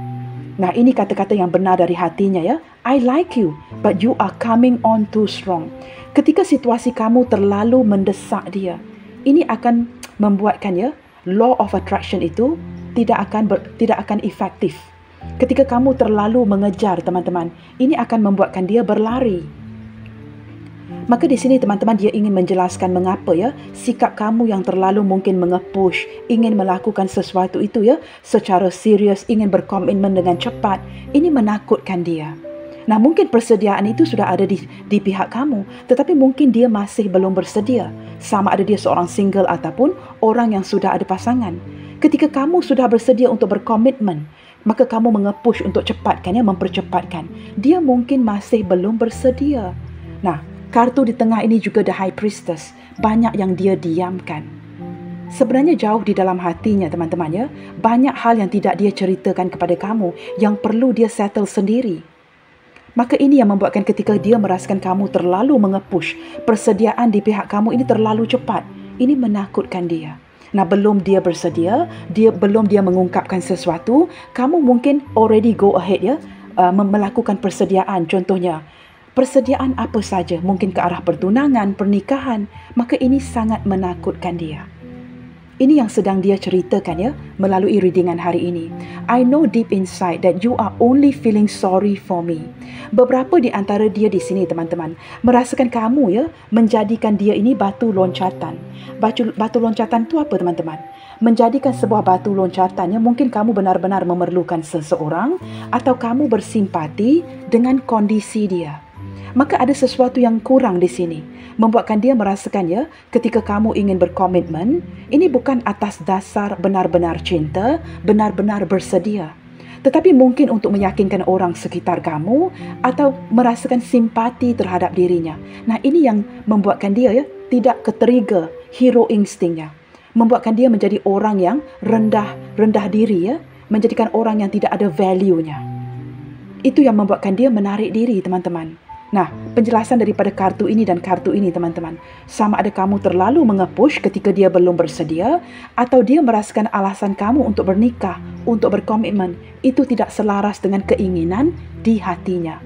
Nah, ini kata-kata yang benar dari hatinya ya. I like you, but you are coming on too strong. Ketika situasi kamu terlalu mendesak dia, ini akan membuatkan ya law of attraction itu tidak akan ber, tidak akan efektif. Ketika kamu terlalu mengejar teman-teman, ini akan membuatkan dia berlari. Maka di sini teman-teman dia ingin menjelaskan mengapa ya sikap kamu yang terlalu mungkin mengepush, ingin melakukan sesuatu itu ya secara serius, ingin berkomitmen dengan cepat, ini menakutkan dia. Nah mungkin persediaan itu sudah ada di, di pihak kamu, tetapi mungkin dia masih belum bersedia. Sama ada dia seorang single ataupun orang yang sudah ada pasangan. Ketika kamu sudah bersedia untuk berkomitmen, maka kamu mengepush untuk cepatkan ya mempercepatkan. Dia mungkin masih belum bersedia. Nah kartu di tengah ini juga the high priestess. Banyak yang dia diamkan. Sebenarnya jauh di dalam hatinya teman-teman ya. Banyak hal yang tidak dia ceritakan kepada kamu yang perlu dia settle sendiri Maka ini yang membuatkan ketika dia merasakan kamu terlalu mengepush, persediaan di pihak kamu ini terlalu cepat. Ini menakutkan dia. Nah, belum dia bersedia, dia belum dia mengungkapkan sesuatu, kamu mungkin already go ahead ya, uh, melakukan persediaan. Contohnya, persediaan apa saja, mungkin ke arah pertunangan, pernikahan, maka ini sangat menakutkan dia. Ini yang sedang dia ceritakan ya melalui readingan hari ini. I know deep inside that you are only feeling sorry for me. Beberapa di antara dia di sini teman-teman merasakan kamu ya menjadikan dia ini batu loncatan. Batu, batu loncatan tu apa teman-teman? Menjadikan sebuah batu loncatan yang mungkin kamu benar-benar memerlukan seseorang atau kamu bersimpati dengan kondisi dia. Maka ada sesuatu yang kurang di sini. Membuatkan dia merasakan ya ketika kamu ingin berkomitmen ini bukan atas dasar benar-benar cinta benar-benar bersedia. Tetapi mungkin untuk meyakinkan orang sekitar kamu atau merasakan simpati terhadap dirinya. Nah ini yang membuatkan dia ya tidak ketrigger hero instingnya. Membuatkan dia menjadi orang yang rendah rendah diri ya menjadikan orang yang tidak ada value-nya. Itu yang membuatkan dia menarik diri teman-teman Nah, penjelasan daripada kartu ini dan kartu ini teman-teman. Sama ada kamu terlalu mengepush ketika dia belum bersedia atau dia merasakan alasan kamu untuk bernikah, untuk berkomitmen. Itu tidak selaras dengan keinginan di hatinya.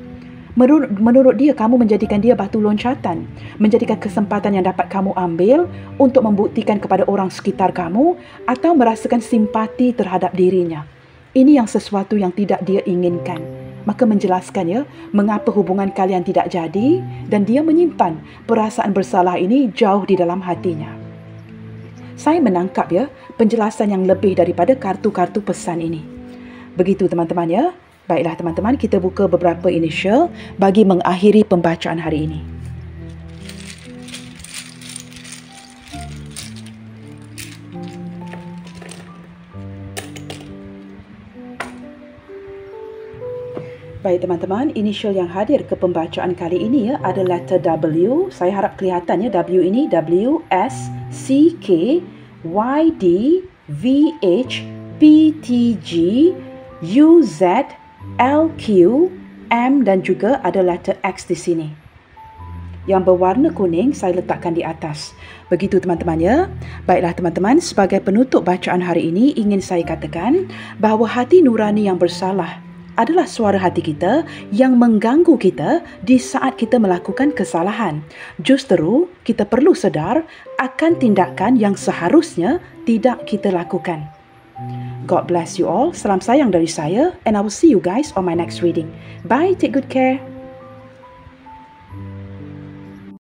Menurut, menurut dia, kamu menjadikan dia batu loncatan. Menjadikan kesempatan yang dapat kamu ambil untuk membuktikan kepada orang sekitar kamu atau merasakan simpati terhadap dirinya. Ini yang sesuatu yang tidak dia inginkan maka menjelaskan ya mengapa hubungan kalian tidak jadi dan dia menyimpan perasaan bersalah ini jauh di dalam hatinya. Saya menangkap ya penjelasan yang lebih daripada kartu-kartu pesan ini. Begitu teman-teman ya. Baiklah teman-teman kita buka beberapa initial bagi mengakhiri pembacaan hari ini. Baik teman-teman, inisial yang hadir ke pembacaan kali ini ya ada letter W. Saya harap kelihatan ya W ini W S C K Y D V H P T G U Z L Q M dan juga ada letter X di sini. Yang berwarna kuning saya letakkan di atas. Begitu teman-teman ya. Baiklah teman-teman, sebagai penutup bacaan hari ini ingin saya katakan bahawa hati nurani yang bersalah adalah suara hati kita yang mengganggu kita di saat kita melakukan kesalahan. Justeru, kita perlu sedar akan tindakan yang seharusnya tidak kita lakukan. God bless you all. Salam sayang dari saya and I will see you guys on my next reading. Bye, take good care.